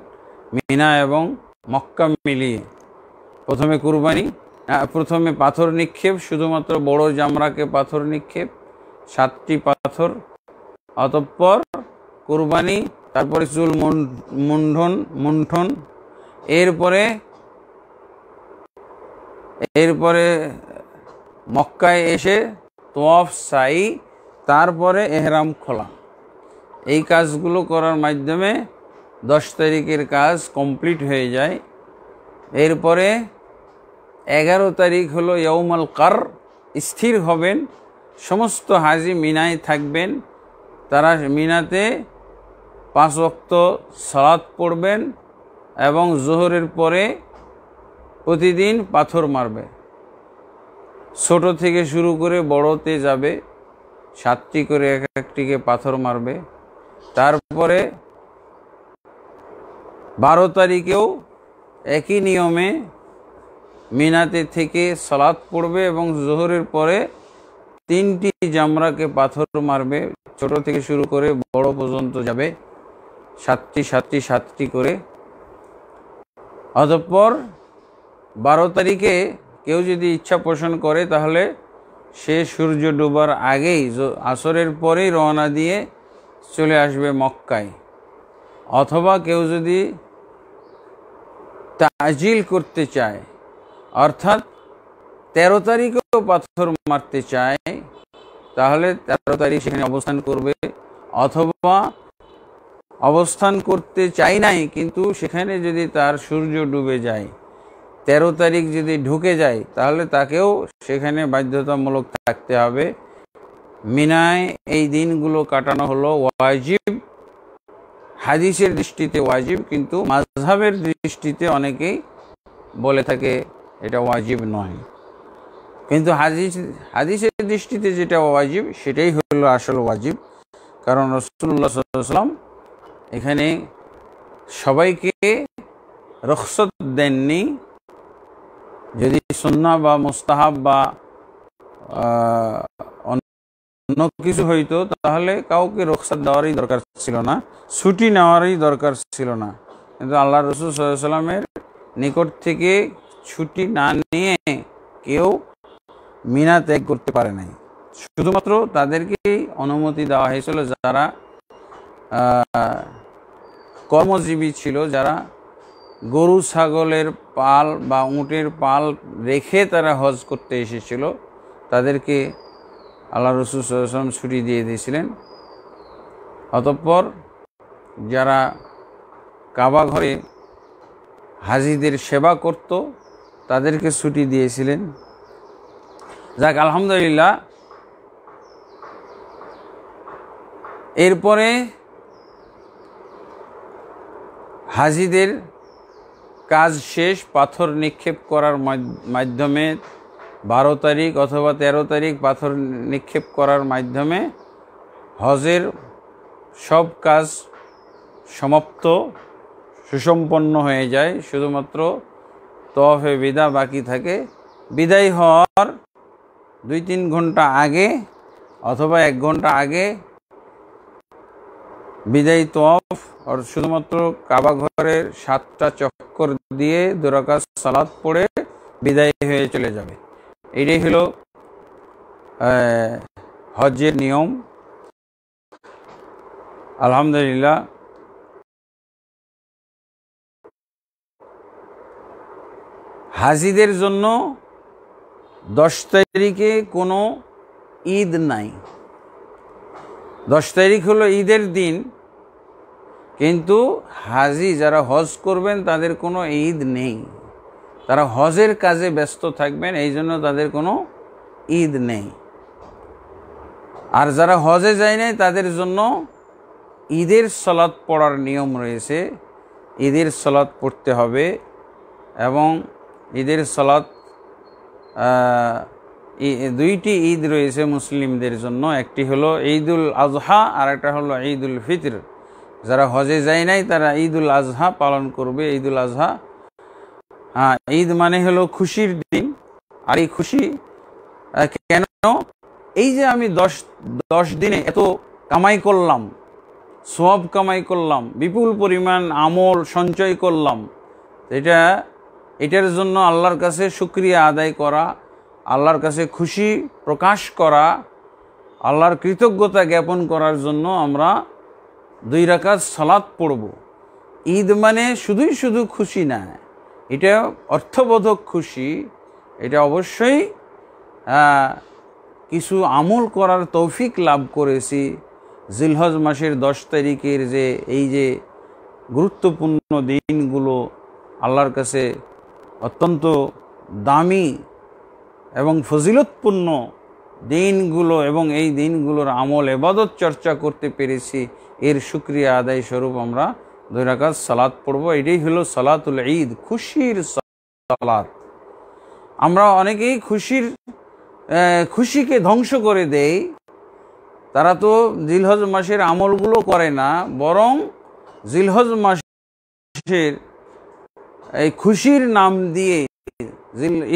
মিনা এবং মক্কা মিলিয়ে। প্রথমে কুরবানি প্রথমে পাথর নিক্ষেপ, শুধুমাত্র বড় জামরাকে পাথর নিক্ষেপ, সাতটি পাথর। অতঃপর কুরবানি তারপরে চুল মুন্ডন, মুন্ঠন। এরপরে এরপরে মক্কায় এসে তোয়াফ সাই, তারপরে এহরাম খোলা। এই কাজগুলো করার মাধ্যমে দশ তারিখের কাজ কমপ্লিট হয়ে যায়। এরপরে এগারো তারিখ হলো ইয়ৌমাল কার স্থির হবেন। সমস্ত হাজি মিনায় থাকবেন। তারা মিনাতে পাঁচ অক্ত সালাত পড়বেন এবং জোহরের পরে প্রতিদিন পাথর মারবে। ছোট থেকে শুরু করে বড়তে যাবে, সাতটি করে এক একটিকে পাথর মারবে। তারপরে বারো তারিখেও একই নিয়মে মিনাতে থেকে সালাত পড়বে এবং জোহরের পরে তিনটি জামরাকে পাথর মারবে। ছোট থেকে শুরু করে বড় পর্যন্ত যাবে। সাতটি সাতটি সাতটি করে। অতঃপর বারো তারিখে কেউ যদি ইচ্ছা পোষণ করে, তাহলে সে সূর্য ডুবার আগেই আসরের পরেই রওনা দিয়ে চলে আসবে মক্কায়। অথবা কেউ যদি তাজিল করতে চায়, অর্থাৎ তেরো তারিখেও পাথর মারতে চায়, তাহলে তেরো তারিখ সেখানে অবস্থান করবে। অথবা অবস্থান করতে চাই নাই, কিন্তু সেখানে যদি তার সূর্য ডুবে যায়, তেরো তারিখ যদি ঢুকে যায়, তাহলে তাকেও সেখানে বাধ্যতামূলক থাকতে হবে। মিনায় এই দিনগুলো কাটানো হলো ওয়াজিব, হাদিসের দৃষ্টিতে ওয়াজিব, কিন্তু মাঝহাবের দৃষ্টিতে অনেকেই বলে থাকে এটা ওয়াজিব নয়। কিন্তু হাদিস, হাদিসের দৃষ্টিতে যেটা ওয়াজিব, সেটাই হলো আসল ওয়াজিব। কারণ রসুল্লাহ সাল্লাম এখানে সবাইকে রখসত দেননি। যদি সন্না বা মোস্তাহাব বা অন্য কিছু হইতো, তাহলে কাউকে রক্ষা দেওয়ারই দরকার ছিল না, ছুটি নেওয়ারই দরকার ছিল না। কিন্তু আল্লাহ রসুল সাল্লামের নিকট থেকে ছুটি না নিয়ে কেউ মিনা ত্যাগ করতে পারে নাই। শুধুমাত্র তাদেরকেই অনুমতি দেওয়া হয়েছিল যারা কর্মজীবী ছিল যারা গরু, ছাগলের পাল বা উঁটের পাল রেখে তারা হজ করতে এসেছিল, তাদেরকে আল্লাহ রসুল সাল্লাম ছুটি দিয়ে দিয়েছিলেন। অতঃপর যারা কাবা ঘরে হাজিদের সেবা করত, তাদেরকে ছুটি দিয়েছিলেন। যাক, আলহামদুলিল্লাহ। এরপরে হাজিদের কাজ শেষ, পাথর নিক্ষেপ করার মাধ্যমে বারো তারিখ অথবা ১৩ তারিখ পাথর নিক্ষেপ করার মাধ্যমে হজের সব কাজ সমাপ্ত, সুসম্পন্ন হয়ে যায়। শুধুমাত্র তফে বিদা বাকি থাকে। বিদায় হওয়ার দুই তিন ঘণ্টা আগে অথবা এক ঘণ্টা আগে বিদায়ী তফ আর শুধুমাত্র কাবা ঘরের সাতটা চক্কর দিয়ে দুরাকাশ সালাদ পড়ে বিদায় হয়ে চলে যাবে। এটাই হলো হজের নিয়ম। আলহামদুলিল্লাহ। হাজিদের জন্য দশ তারিখে কোনো ঈদ নাই। দশ তারিখ হলো ঈদের দিন। কিন্তু হাজি যারা হজ করবেন, তাদের কোনো ঈদ নেই। তারা হজের কাজে ব্যস্ত থাকবেন, এই জন্য তাদের কোনো ঈদ নেই। আর যারা হজে যায় নাই, তাদের জন্য ঈদের সলাৎ পড়ার নিয়ম রয়েছে। ঈদের সলাৎ পড়তে হবে এবং ঈদের সলাৎ দুইটি ঈদ রয়েছে মুসলিমদের জন্য। একটি হলো ঈদুল আজহা আর একটা হলো ঈদুল ফিতর। যারা হজে যায় নাই, তারা ঈদুল আজহা পালন করবে, ঈদুল আজহা। হ্যাঁ ঈদ মানে হলো খুশির দিন। আর এই খুশি কেন? এই যে আমি দশ দশ দিনে এত কামাই করলাম সব কামাই করলাম, বিপুল পরিমাণ আমল, সঞ্চয় করলাম, এটা, এটার জন্য আল্লাহর কাছে সুক্রিয়া আদায় করা, আল্লাহর কাছে খুশি প্রকাশ করা, আল্লাহর কৃতজ্ঞতা জ্ঞাপন করার জন্য আমরা দুই রাকাত সালাদ পড়ব। ঈদ মানে শুধুই শুধু খুশি না, এটা অর্থবোধক খুশি। এটা অবশ্যই কিছু আমল করার তৌফিক লাভ করেছি। জিলহজ মাসের দশ তারিখের যে, এই যে গুরুত্বপূর্ণ দিনগুলো আল্লাহর কাছে অত্যন্ত দামি এবং ফজিলতপূর্ণ দিনগুলো এবং এই দিনগুলোর আমল, এবাদত চর্চা করতে পেরেছি। এর সুক্রিয়া আদায় স্বরূপ আমরা দুই রাকাত সালাত পড়ব। এটাই হলো সালাতুল ঈদ, খুশির সালাত। আমরা অনেকেই খুশির খুশিকে ধ্বংস করে দেই। তারা তো জিলহজ মাসের আমলগুলো করে না, বরং জিলহজ মাসের এই খুশির নাম দিয়ে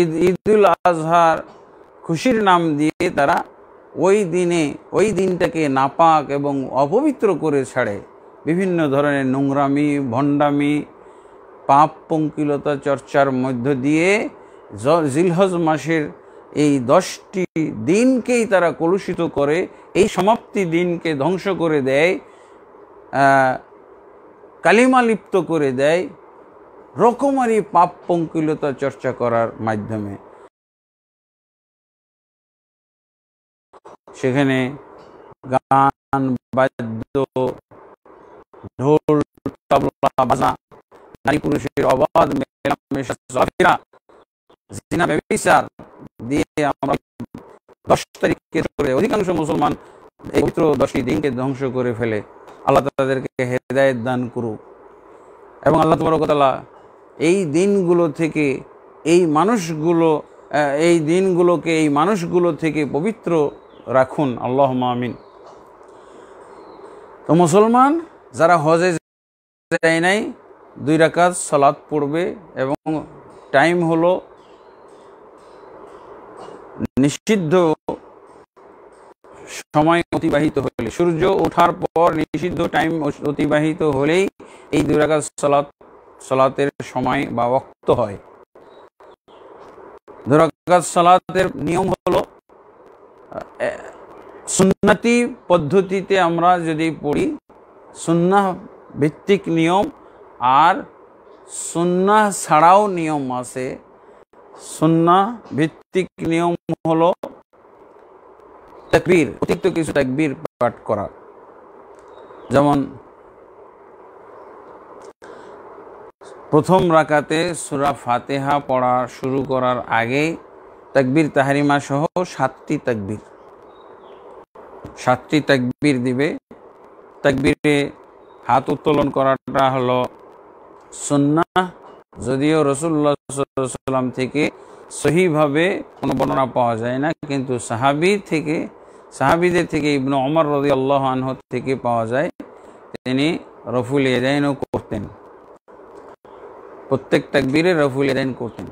ঈদ, ঈদুল আজহার খুশির নাম দিয়ে তারা ওই দিনে, ওই দিনটাকে নাপাক এবং অপবিত্র করে ছাড়ে। বিভিন্ন ধরনের নোংরামি, ভণ্ডামি, পাপ পঙ্কিলতা চর্চার মধ্য দিয়ে জিলহজ মাসের এই দশটি দিনকেই তারা কলুষিত করে, এই সমাপ্তি দিনকে ধ্বংস করে দেয় কালিমা লিপ্ত করে দেয়, রকমারি পাপ পঙ্কিলতা চর্চা করার মাধ্যমে। সেখানে গান, বাদ্য, ঢোল, তবলা বাজা নারী পুরুষের অবাধ মেলামেশা দিয়ে আমরা দশ তারিখকে করে অধিকাংশ মুসলমান এই পবিত্র দশটি দিনকে ধ্বংস করে ফেলে। আল্লাহ তাদেরকে হেদায়ত দান করুক। এবং আল্লাহ তবরকতালা এই দিনগুলো থেকে এই মানুষগুলো এই দিনগুলোকে, এই মানুষগুলো থেকে পবিত্র রাখুন আল্লাহ মামিন তো মুসলমান যারা হজে যায় নাই, দুই রাকাত সালাদ পড়বে এবং টাইম হলো নিষিদ্ধ সময় অতিবাহিত হলে। সূর্য ওঠার পর নিষিদ্ধ টাইম অতিবাহিত হলেই এই দুই রাকাত সালাত, সালাতের সময় বা বক্ত হয়। দুরাকাত সালাতের নিয়ম হলো সুন্নাতি পদ্ধতিতে আমরা যদি পড়ি সুন্না ভিত্তিক নিয়ম আর সুন্না ছাড়াও নিয়ম আছে। সুন্না ভিত্তিক নিয়ম হলো তাকবীর, অতিরিক্ত কিছু তাকবীর পাঠ করা। যেমন, প্রথম রাকাতে সুরা ফাতেহা পড়া শুরু করার আগে তাকবীর তাহারিমা সহ সাতটি তাকবীর। সাতটি তাকবীর দিবে। তাকবীরে হাত উত্তোলন করাটা হলো সুন্না যদিও রসুল্লাহ সাল্লাম থেকে সহিভাবে কোনো বর্ণনা পাওয়া যায় না, কিন্তু সাহাবি থেকে, সাহাবিদের থেকে ইবনু অমর রদি আল্লাহ আনহ থেকে পাওয়া যায়। তিনি রফুল এদাইনও করতেন। প্রত্যেক তাকবীরে রফুল এদাইন করতেন।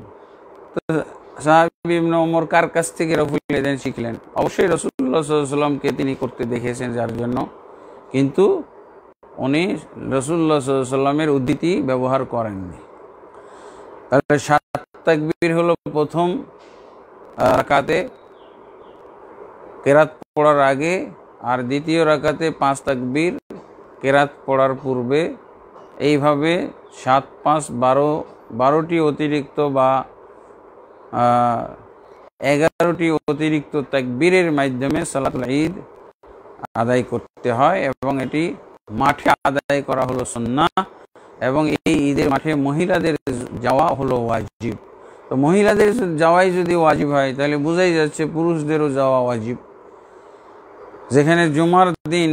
সাহাবি ইবনু কার কাছ থেকে রফুল এদাইন শিখলেন? অবশ্যই রসুল্লাহ সাল্লামকে তিনি করতে দেখেছেন যার জন্য। কিন্তু উনি রসুল্লাহ সাল্লামের উদ্ধৃতি ব্যবহার করেননি। তাহলে সাত তাকবীর হলো প্রথম রাকাতে। কেরাত পড়ার আগে আর দ্বিতীয় রাকাতে পাঁচ তাকবীর কেরাত পড়ার পূর্বে। এইভাবে সাত, পাঁচ, বারো, বারোটি অতিরিক্ত বা এগারোটি অতিরিক্ত তাকবীরের মাধ্যমে সালাতুল ঈদ আদায় করতে হয় এবং এটি মাঠে আদায় করা হলো সন্না এবং এই ঈদের মাঠে মহিলাদের যাওয়া হলো ওয়াজিব। তো মহিলাদের যাওয়াই যদি ওয়াজিব হয়, তাহলে বোঝাই যাচ্ছে পুরুষদেরও যাওয়া ওয়াজিব। যেখানে জুমার দিন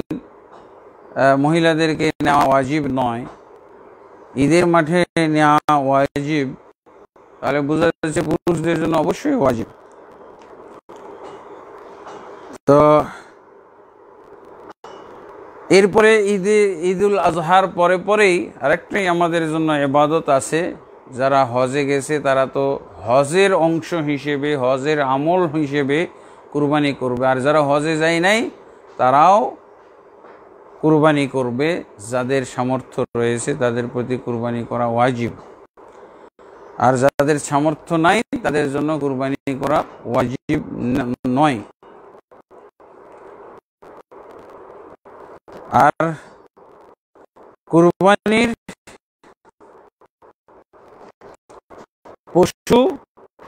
মহিলাদেরকে নেওয়া ওয়াজিব নয়, ঈদের মাঠে নেওয়া ওয়াজিব তাহলে বোঝা যাচ্ছে পুরুষদের জন্য অবশ্যই ওয়াজিব। তো এরপরে ঈদে, ঈদুল আজহার পরে পরেই আরেকটাই আমাদের জন্য এবাদত আছে। যারা হজে গেছে, তারা তো হজের অংশ হিসেবে, হজের আমল হিসেবে কুরবানি করবে। আর যারা হজে যায় নাই, তারাও কুরবানি করবে। যাদের সামর্থ্য রয়েছে, তাদের প্রতি কুরবানি করা ওয়াজিব। আর যাদের সামর্থ্য নাই, তাদের জন্য কুরবানি করা ওয়াজিব নয়। আর কুরবানির পশু,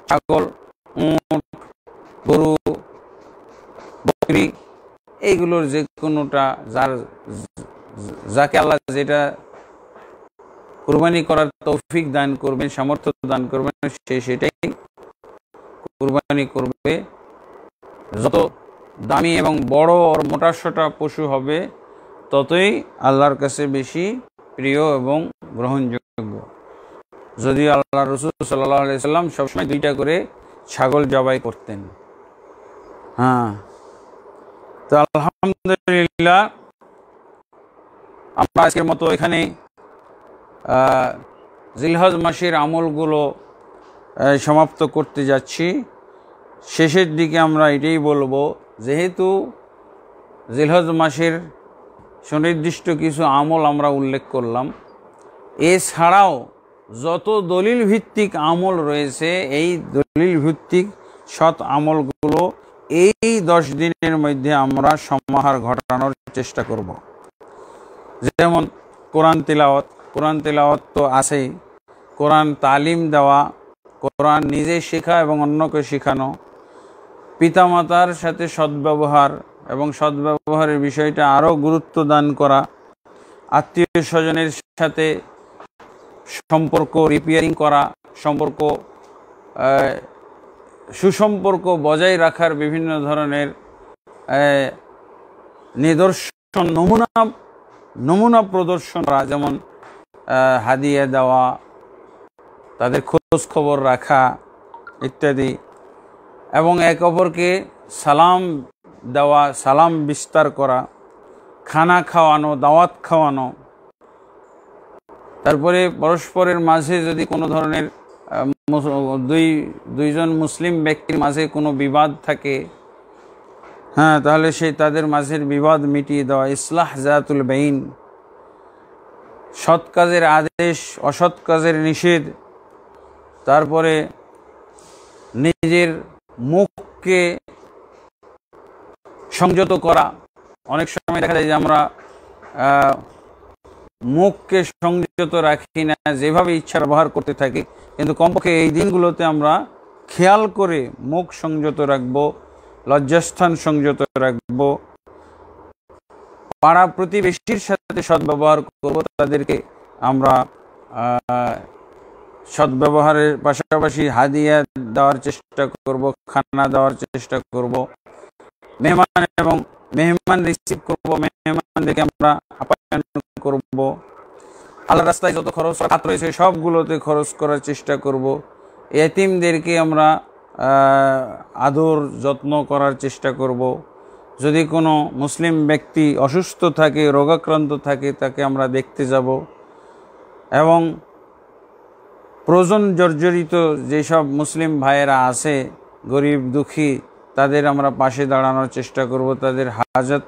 ছাগল, উঁট, গরু, বকরি, এইগুলোর যে কোনোটা, যার যাকে আল্লাহ যেটা কুরবানি করার তৌফিক দান করবেন সামর্থ্য দান করবেন সে সেটাই কুরবানি করবে। যত দামি এবং বড় ওর মোটাসোটা পশু হবে, ততই আল্লাহর কাছে বেশি প্রিয় এবং গ্রহণযোগ্য। যদি আল্লাহ রসুল সাল্লাহ সাল্লাম সবসময় দুইটা করে ছাগল জবাই করতেন। হ্যাঁ। তো আলহামদুলিল্লাহ, আমরা আজকের মতো এখানে জিলহজ মাসের আমলগুলো সমাপ্ত করতে যাচ্ছি। শেষের দিকে আমরা এটাই বলব, যেহেতু জিলহজ মাসের সুনির্দিষ্ট কিছু আমল আমরা উল্লেখ করলাম, এছাড়াও যত দলিল ভিত্তিক আমল রয়েছে, এই দলিল ভিত্তিক সৎ আমলগুলো এই দশ দিনের মধ্যে আমরা সমাহার ঘটানোর চেষ্টা করব। যেমন কোরআন তিলাওয়াত কোরআন তেলাওয়াত তো আছেই। কোরআন তালিম দেওয়া, কোরআন নিজে শেখা এবং অন্যকে শেখানো, পিতামাতার সাথে সদ্ব্যবহার এবং সদ্ব্যবহারের বিষয়টা আরও গুরুত্ব দান করা, আত্মীয় স্বজনের সাথে সম্পর্ক রিপেয়ারিং করা, সম্পর্ক সুসম্পর্ক বজায় রাখার বিভিন্ন ধরনের নিদর্শন, নমুনা নমুনা প্রদর্শন করা, যেমন হাদিয়া দেওয়া, তাদের খোঁজ খবর রাখা ইত্যাদি। এবং এক অপরকে সালাম দেওয়া, সালাম বিস্তার করা, খানা খাওয়ানো, দাওয়াত খাওয়ানো। তারপরে পরস্পরের মাঝে যদি কোনো ধরনের দুই, দুইজন মুসলিম ব্যক্তির মাঝে কোনো বিবাদ থাকে হ্যাঁ তাহলে সেই তাদের মাঝের বিবাদ মিটিয়ে দেওয়া, ইসলাহ জাতুল বেইন। সৎ কাজের আদেশ, অসৎ কাজের নিষেধ। তারপরে নিজের মুখকে সংযত করা। অনেক সময় দেখা যায় যে আমরা মুখকে সংযত রাখি না, যেভাবে ইচ্ছা ব্যবহার করতে থাকি। কিন্তু কমপক্ষে এই দিনগুলোতে আমরা খেয়াল করে মুখ সংযত রাখব, লজ্জাস্থান সংযত রাখব। পাড়া প্রতিবেশীর সাথে সদ্ব্যবহার করব, তাদেরকে আমরা সদ্ব্যবহারের পাশাপাশি হাদিয়া দেওয়ার চেষ্টা করব, খানা দেওয়ার চেষ্টা করব, মেহমান এবং মেহমান রিসিভ করব মেহমানদেরকে আমরা আপ্যায়ন করব। আল্লাহ রাস্তায় যত খরচ হাত রয়েছে, সবগুলোতে খরচ করার চেষ্টা করব। এতিমদেরকে আমরা আদর, যত্ন করার চেষ্টা করব। যদি কোনো মুসলিম ব্যক্তি অসুস্থ থাকে, রোগাক্রান্ত থাকে, তাকে আমরা দেখতে যাব। এবং প্রয়োজন জর্জরিত যেসব মুসলিম ভাইয়েরা আছে, গরিব, দুঃখী, তাদের আমরা পাশে দাঁড়ানোর চেষ্টা করব, তাদের হাজত,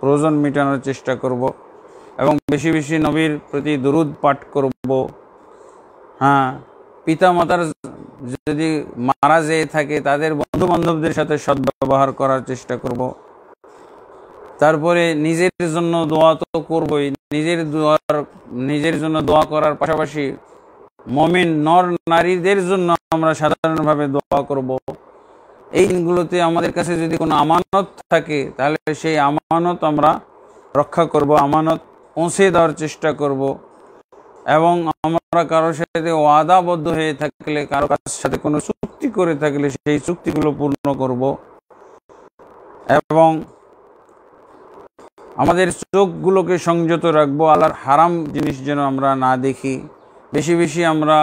প্রয়োজন মেটানোর চেষ্টা করব। এবং বেশি বেশি নবীর প্রতি দুরুদ পাঠ করব। হ্যাঁ পিতা মাতার যদি মারা যেয়ে থাকে, তাদের বন্ধু বান্ধবদের সাথে সদ্ব্যবহার করার চেষ্টা করব। তারপরে নিজের জন্য দোয়া তো করবই। নিজের দোয়ার, নিজের জন্য দোয়া করার পাশাপাশি মমিন নর নারীদের জন্য আমরা সাধারণভাবে দোয়া করব। এই দিনগুলোতে আমাদের কাছে যদি কোনো আমানত থাকে, তাহলে সেই আমানত আমরা রক্ষা করব, আমানত পৌঁছে দেওয়ার চেষ্টা করব। এবং আমরা কারোর সাথে ওয়াদাবদ্ধ হয়ে থাকলে, কারও সাথে কোনো চুক্তি করে থাকলে সেই চুক্তিগুলো পূর্ণ করব। এবং আমাদের চোখগুলোকে সংযত রাখব, আল্লাহর হারাম জিনিস যেন আমরা না দেখি। বেশি বেশি আমরা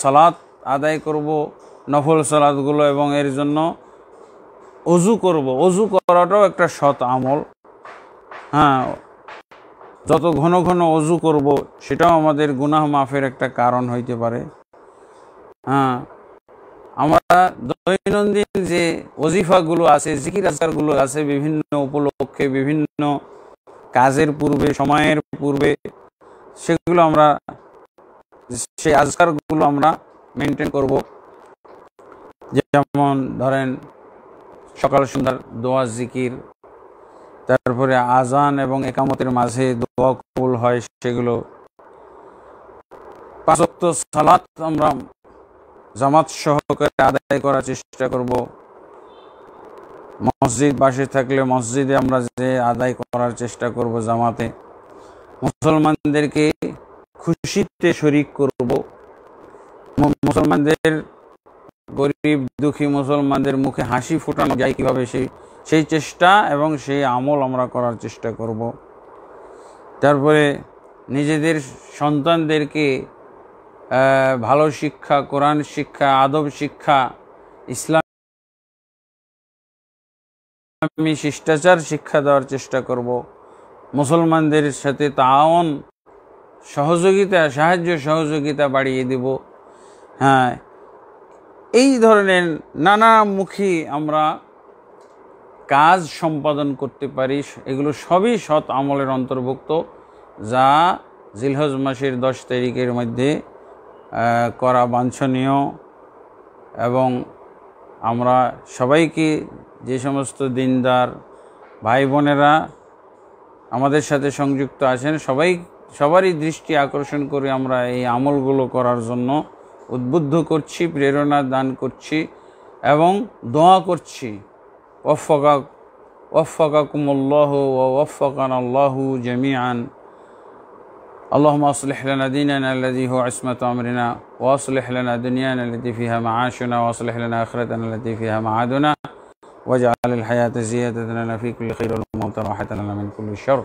সালাত আদায় করব, নফল সালাদগুলো এবং এর জন্য অজু করব। অজু করাটাও একটা সৎ আমল। হ্যাঁ যত ঘন ঘন অজু করব, সেটাও আমাদের গুনাহ মাফের একটা কারণ হইতে পারে। হ্যাঁ আমরা দৈনন্দিন যে অজিফাগুলো আছে, জিকির আচারগুলো আছে বিভিন্ন উপলক্ষে, বিভিন্ন কাজের পূর্বে, সময়ের পূর্বে, সেগুলো আমরা, সেই আজকারগুলো আমরা মেনটেন করব। যেমন ধরেন সকাল সন্ধ্যার দোয়া, জিকির, তারপরে আজান এবং একামতের মাঝে দোয়া কবুল হয় সেগুলো। পাঁচক্ত সালাত আমরা জামাত সহকারে আদায় করার চেষ্টা করব। মসজিদ বাসে থাকলে মসজিদে আমরা যে আদায় করার চেষ্টা করব জামাতে, মুসলমানদেরকে খুশিতে শরিক করব। মুসলমানদের গরিব, দুঃখী মুসলমানদের মুখে হাসি ফোটানো যায় কীভাবে, সেই সেই চেষ্টা এবং সেই আমল আমরা করার চেষ্টা করব। তারপরে নিজেদের সন্তানদেরকে ভালো শিক্ষা, কোরআন শিক্ষা, আদব শিক্ষা, ইসলামী শিষ্টাচার শিক্ষা দেওয়ার চেষ্টা করব। মুসলমানদের সাথে তাওন সহযোগিতা, সাহায্য সহযোগিতা বাড়িয়ে দেব। হ্যাঁ এই ধরনের নানামুখী আমরা কাজ সম্পাদন করতে পারি। এগুলো সবই সৎ আমলের অন্তর্ভুক্ত। যা জিলহজ মাসের দশ তারিখের মধ্যে করা বাঞ্ছনীয় এবং আমরা সবাইকে যে সমস্ত দিনদার ভাই বোনেরা আমাদের সাথে সংযুক্ত আছেন, সবাই সবারই দৃষ্টি আকর্ষণ করে আমরা এই আমলগুলো করার জন্য উদ্বুদ্ধ করছি, প্রেরণা দান করছি এবং দোয়া করছি। ওফকা ওফকাকুমুল্লাহ ও ওফকান আল্লাহু জমিয়ান اللهم أصلح لنا ديننا الذي هو عصمة أمرنا وأصلح لنا دنيانا التي فيها معاشنا وأصلح لنا آخرتنا التي فيها معادنا واجعل الحياة زيادة لنا في كل خير والموت راحة لنا من كل شر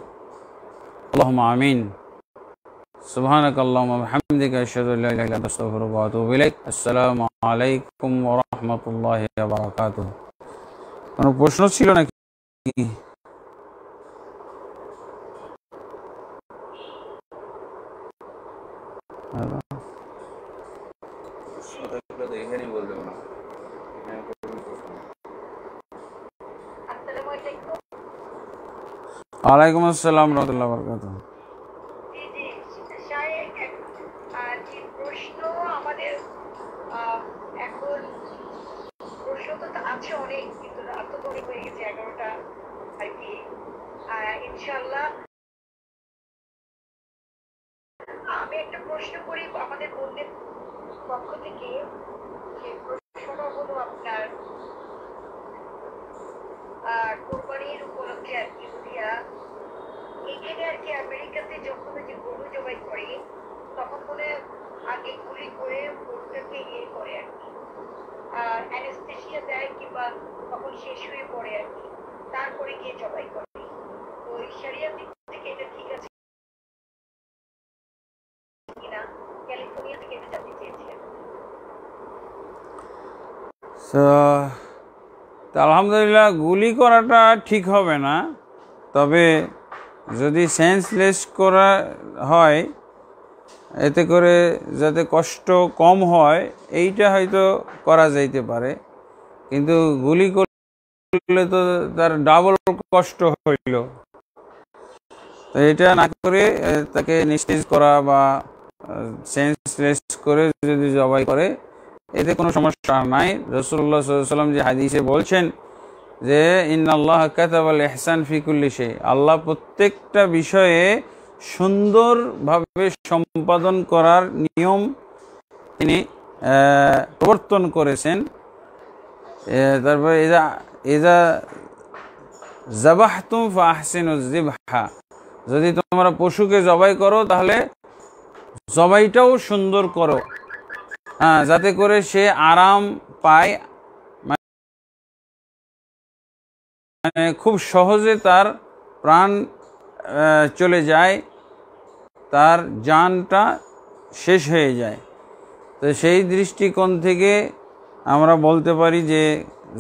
اللهم آمين سبحانك اللهم وبحمدك أشهد أن لا إله إلا أنت أستغفرك وأتوب إليك السلام عليكم ورحمة الله وبركاته কোনো প্রশ্ন ছিল নাকি அதுதான் वालेकुम अस्सलाम रहमतुल्लाह वरकatuh আলহামদুলিল্লাহ, গুলি করাটা ঠিক হবে না। তবে যদি সেন্সলেস করা হয়, এতে করে যাতে কষ্ট কম হয়, এইটা হয়তো করা যাইতে পারে। কিন্তু গুলি করলে তো তার ডাবল কষ্ট হইল। এটা না করে তাকে নিস্তেজ করা বা সেন্সলেস করে যদি জবাই করে, এতে কোনো সমস্যা নাই। রসুল্লাহ সাল্লাম যে হাদিসে বলছেন যে ইন্নাল্লাহ কাতাবাল এহসান ফিকুল্লি সে আল্লাহ প্রত্যেকটা বিষয়ে সুন্দরভাবে সম্পাদন করার নিয়ম তিনি প্রবর্তন করেছেন। তারপরে এজা এজা জাবাহতুম ফাহসিন জিবহা যদি তোমরা পশুকে জবাই করো, তাহলে জবাইটাও সুন্দর করো। হ্যাঁ যাতে করে সে আরাম পায়। খুব সহজে তার প্রাণ চলে যায়, তার জানটা শেষ হয়ে যায়। তো সেই দৃষ্টিকোণ থেকে আমরা বলতে পারি যে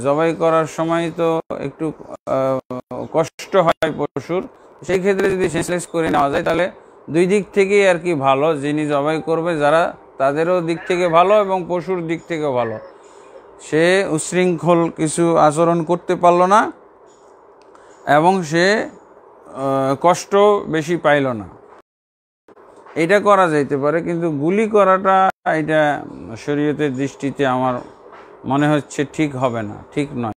জবাই করার সময় তো একটু কষ্ট হয় পশুর সেই ক্ষেত্রে যদি সেন্সলেস করে নেওয়া যায়, তাহলে দুই দিক থেকেই আর কি ভালো। যিনি জবাই করবে, যারা তাদেরও দিক থেকে ভালো এবং পশুর দিক থেকেও ভালো। সে উশৃঙ্খল কিছু আচরণ করতে পারল না। এবং সে কষ্ট বেশি পাইল না। এটা করা যাইতে পারে, কিন্তু গুলি করাটা এটা শরীয়তের দৃষ্টিতে আমার মনে হচ্ছে ঠিক হবে না, ঠিক নয়।